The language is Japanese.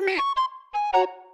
車。